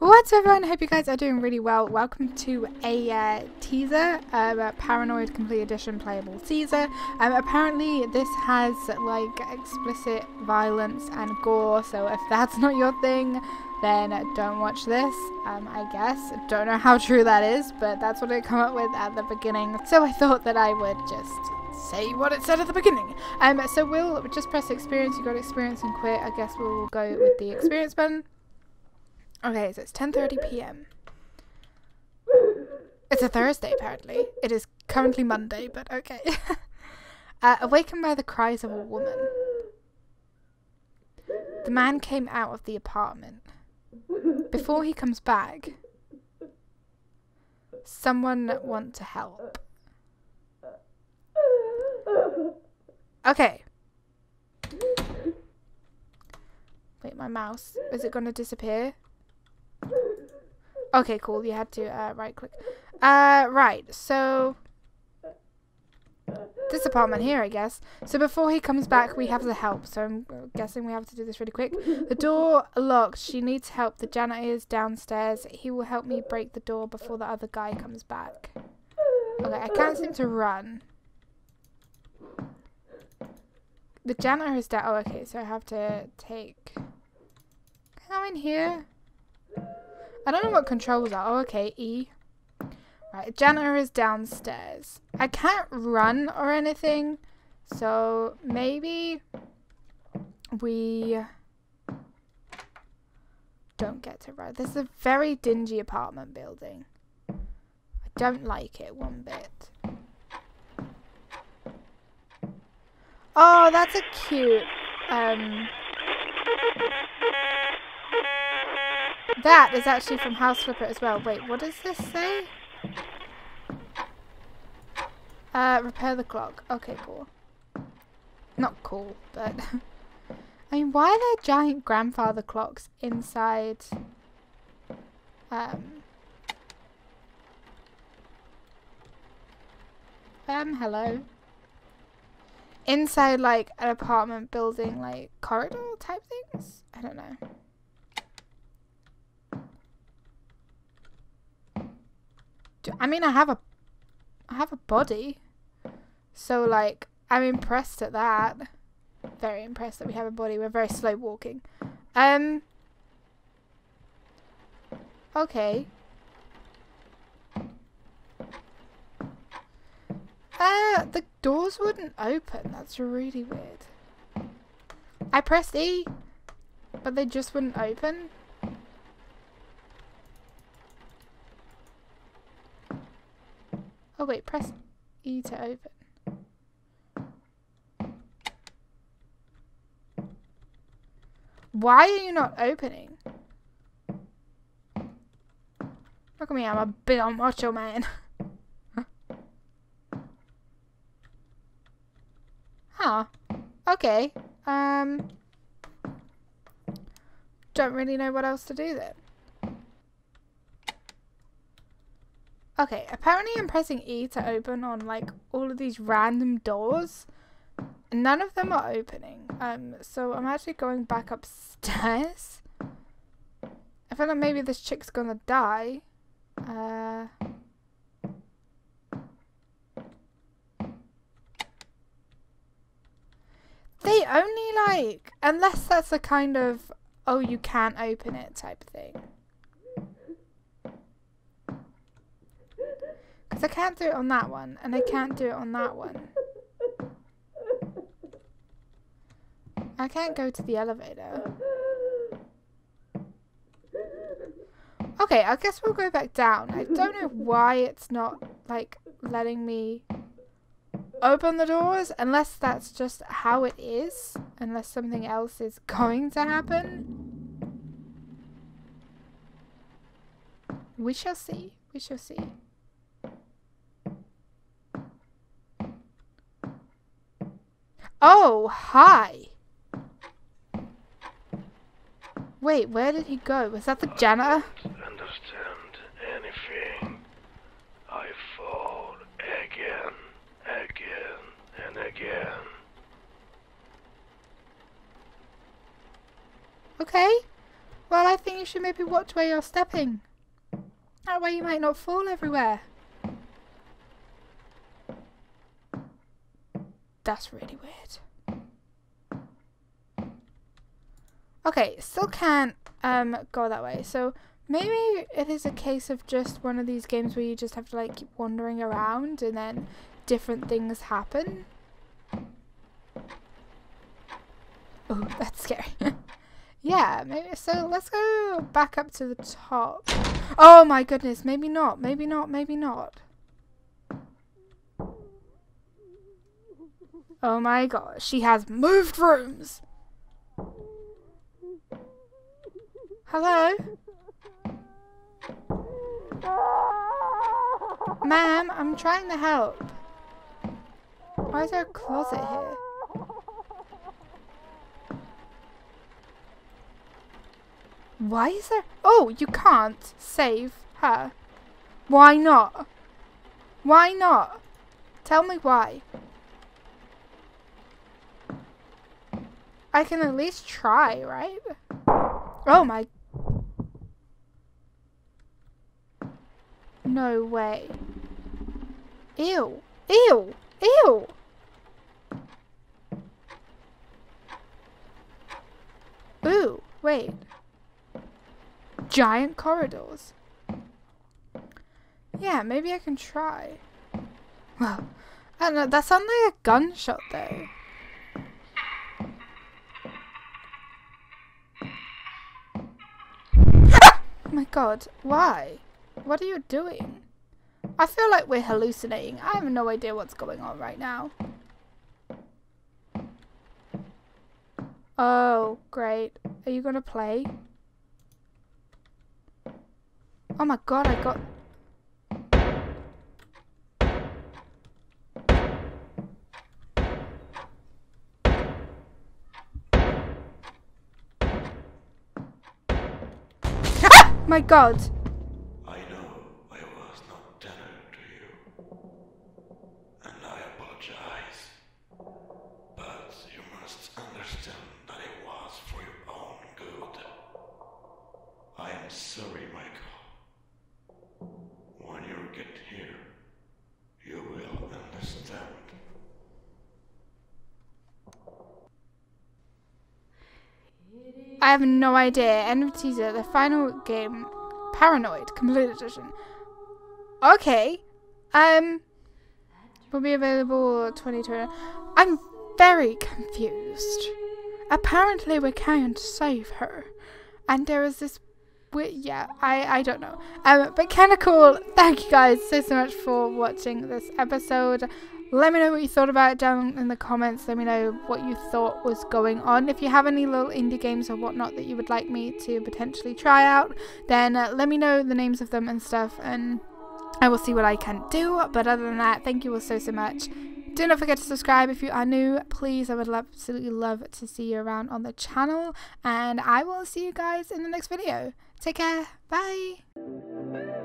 What's up everyone? Hope you guys are doing really well. Welcome to a uh, teaser, uh, Paranoid Complete Edition playable teaser. Um, apparently this has like explicit violence and gore, so if that's not your thing, then don't watch this, um, I guess. Don't know how true that is, but that's what it come up with at the beginning. So I thought that I would just say what it said at the beginning. Um, so we'll just press experience, you got experience and quit. I guess we'll go with the experience button. Okay, so it's 10:30 p.m. It's a Thursday, apparently. It is currently Monday, but okay. uh, awakened by the cries of a woman, the man came out of the apartment. Before he comes back, someone want to help. Okay. Wait, my mouse. Is it going to disappear? Okay, cool. You had to uh, right click. Uh, right. So this apartment here, I guess. So before he comes back, we have the help. So I'm guessing we have to do this really quick. The door locked. She needs help. The janitor is downstairs. He will help me break the door before the other guy comes back. Okay, I can't seem to run. The janitor is down. Oh, okay. So I have to take. Come in here. I don't know what controls are. Oh, okay, E. Right, janitor is downstairs. I can't run or anything, so maybe we don't get to run. This is a very dingy apartment building. I don't like it one bit. Oh, that's a cute, um, That is actually from House Flipper as well. Wait, what does this say? Uh, repair the clock. Okay, cool. Not cool, but... I mean, why are there giant grandfather clocks inside... Um... Um, hello? Inside, like, an apartment building, like, corridor type things? I don't know. I mean, I have a, I have a body, so like I'm impressed at that. Very impressed that we have a body. We're very slow walking. Um. Okay. Uh, the doors wouldn't open. That's really weird. I pressed E, but they just wouldn't open. Oh wait, press E to open. Why are you not opening? Look at me, I'm a big old macho man. huh. Okay. Um. Don't really know what else to do then. Okay, apparently I'm pressing E to open on like all of these random doors. None of them are opening. Um, so I'm actually going back upstairs. I feel like maybe this chick's gonna die. Uh... They only like, unless that's a kind of, oh you can't open it type thing. I can't do it on that one, and I can't do it on that one. I can't go to the elevator. Okay, I guess we'll go back down. I don't know why it's not, like, letting me open the doors, unless that's just how it is, unless something else is going to happen. We shall see. We shall see. Oh, hi. Wait, where did he go? Was that the janitor? Understand anything? I fall again, again, and again. Okay. Well, I think you should maybe watch where you're stepping. That way you might not fall everywhere. That's really weird. Okay, still can't um go that way. So maybe it is a case of just one of these games where you just have to like keep wandering around and then different things happen. Oh, that's scary. yeah, maybe so let's go back up to the top. Oh my goodness, maybe not, maybe not, maybe not. Oh my gosh, she has moved rooms. Hello? Ma'am, I'm trying to help. Why is there a closet here? Why is there... Oh, you can't save her. Why not? Why not? Tell me why. I can at least try, right? Oh my... No way. Ew. Ew. Ew. Ooh, wait. Giant corridors. Yeah, maybe I can try. Well, I don't know. That sounded like a gunshot though. Oh my god, why? What are you doing? I feel like we're hallucinating. I have no idea what's going on right now. Oh, great. Are you gonna play? Oh my god, I got... my god! I know I was not tender to you, and I apologize. But you must understand that it was for your own good. I am sorry, Michael. When you get here, you will understand. I have no idea. End of teaser. The final game, Paranoid Complete Edition. Okay. Um, will be available 2020. I'm very confused. Apparently, we're trying to save her, and there is this. we- Yeah, I I don't know. Um, but kind of cool. Thank you guys so so much for watching this episode. Let me know what you thought about it down in the comments. Let me know what you thought was going on. If you have any little indie games or whatnot that you would like me to potentially try out, then uh, let me know the names of them and stuff, and I will see what I can do. But other than that, thank you all so, so much. Do not forget to subscribe if you are new. Please, I would absolutely love to see you around on the channel. And I will see you guys in the next video. Take care. Bye.